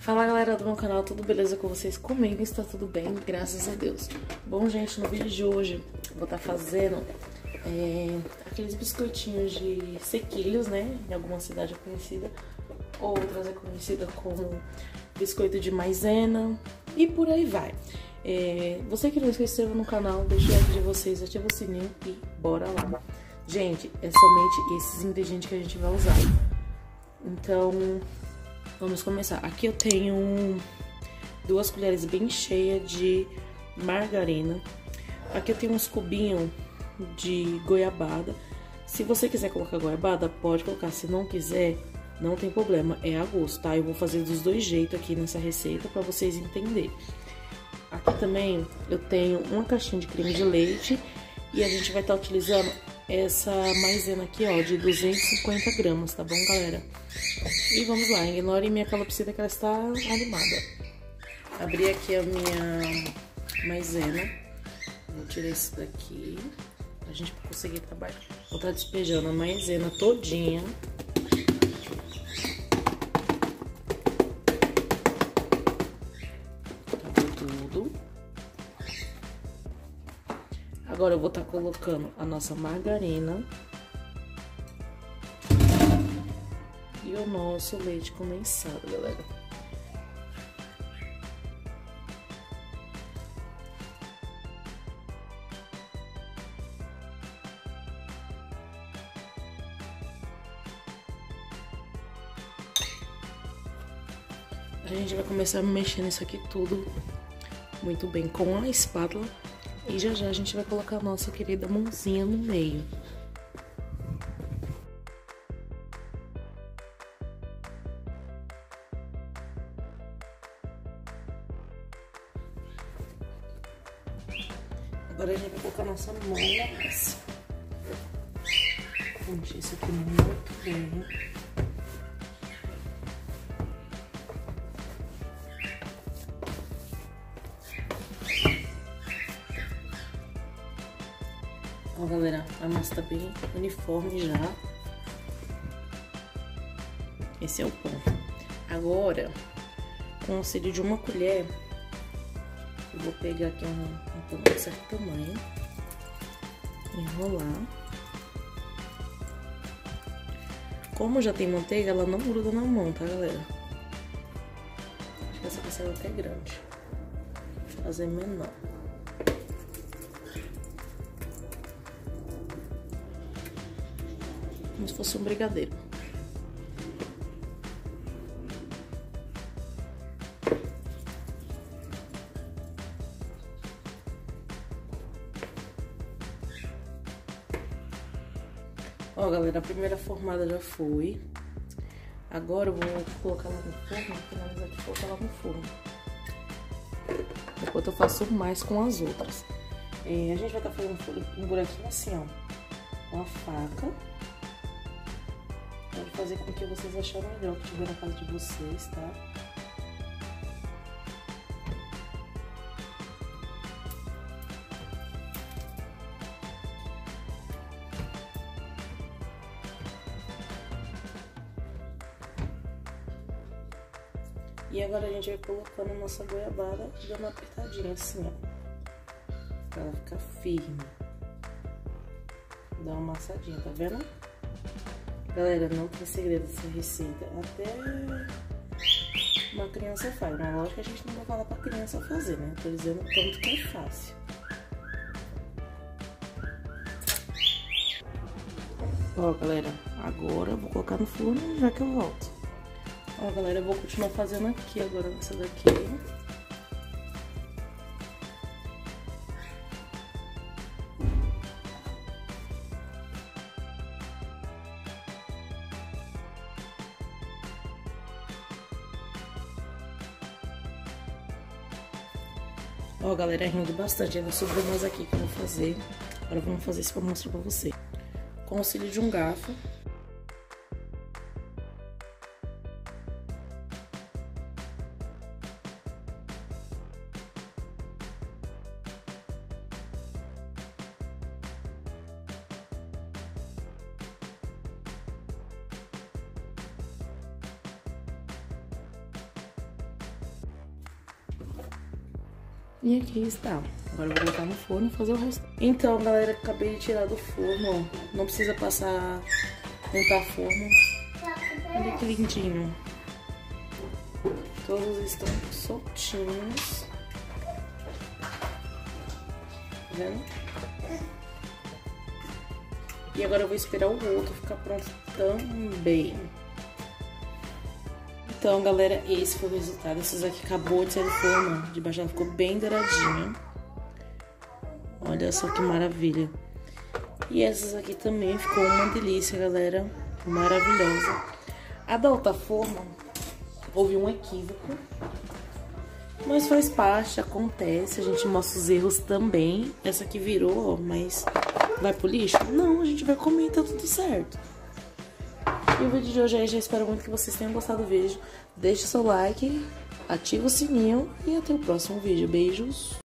Fala galera do meu canal, tudo beleza com vocês? Comigo está tudo bem, graças a Deus. Bom gente, no vídeo de hoje vou estar tá fazendo é, aqueles biscoitinhos de sequilhos, né? Em alguma cidade conhecida, outras é conhecida como biscoito de maisena e por aí vai. É, você que não se inscreveu no canal, deixa o like de vocês, ativa o sininho e bora lá. Gente, é somente esses ingredientes que a gente vai usar. Então, Vamos começar. Aqui eu tenho duas colheres bem cheias de margarina. Aqui eu tenho uns cubinhos de goiabada. Se você quiser colocar goiabada, pode colocar. Se não quiser, não tem problema, é a gosto, tá? Eu vou fazer dos dois jeitos aqui nessa receita para vocês entenderem. Aqui também eu tenho uma caixinha de creme de leite e a gente vai estar tá utilizando essa maisena aqui, ó, de 250 gramas, tá bom, galera? E vamos lá, ignore minha calopsita que ela está animada. Abri aqui a minha maisena. Vou tirar isso daqui, pra gente conseguir trabalhar. Vou estar tá despejando a maisena todinha. Agora eu vou estar tá colocando a nossa margarina. E o nosso leite condensado, galera. A gente vai começar a mexer nisso aqui tudo muito bem com a espátula e já já a gente vai colocar a nossa querida mãozinha no meio. Agora a gente vai colocar a nossa mão na massa. Vamos isso aqui muito bem. Ó, galera, a massa tá bem uniforme já. Esse é o ponto. Agora, com o auxílio de uma colher, eu vou pegar aqui um, um pano de certo tamanho, enrolar. Como já tem manteiga, ela não gruda na mão, tá, galera? Acho que essa vai ser até grande. Vou fazer menor. Como se fosse um brigadeiro. Ó, galera, a primeira formada já foi. Agora eu vou colocar ela no forno, finalizar aqui e colocar ela no forno. Depois eu faço mais com as outras. É, a gente vai estar tá fazendo um buraquinho assim, ó, com a faca fazer com que vocês acharem melhor que tiver na casa de vocês, tá? E agora a gente vai colocando nossa goiabada e dando uma apertadinha assim, ó. Pra ela ficar firme. Dá uma amassadinha, tá vendo? Galera, não tem segredo essa receita. Até uma criança faz. Mas lógico que a gente não vai falar pra criança fazer, né? Tô dizendo tanto que é fácil. Ó, galera, agora eu vou colocar no forno já que eu volto. Ó, galera, eu vou continuar fazendo aqui agora essa daqui. Ó, galera, rindo bastante. Ainda sobrou mais aqui que eu vou fazer. Agora vamos fazer isso eu mostro pra você. Com o auxílio de um garfo. E aqui está. Agora eu vou botar no forno e fazer o resto. Então, galera, acabei de tirar do forno, ó. Não precisa passar, limpar forno. Olha que lindinho. Todos estão soltinhos. Tá vendo? E agora eu vou esperar o outro ficar pronto também. Então, galera, esse foi o resultado. Esses aqui acabou de sair do forno. De baixo ela ficou bem douradinha. Olha só que maravilha. E essas aqui também ficou uma delícia, galera. Maravilhosa. A da outra forma, houve um equívoco. Mas faz parte, acontece. A gente mostra os erros também. Essa aqui virou, ó, mas vai pro lixo? Não, a gente vai comer tá tudo certo. E o vídeo de hoje é já espero muito que vocês tenham gostado do vídeo. Deixe seu like, ativa o sininho e até o próximo vídeo. Beijos!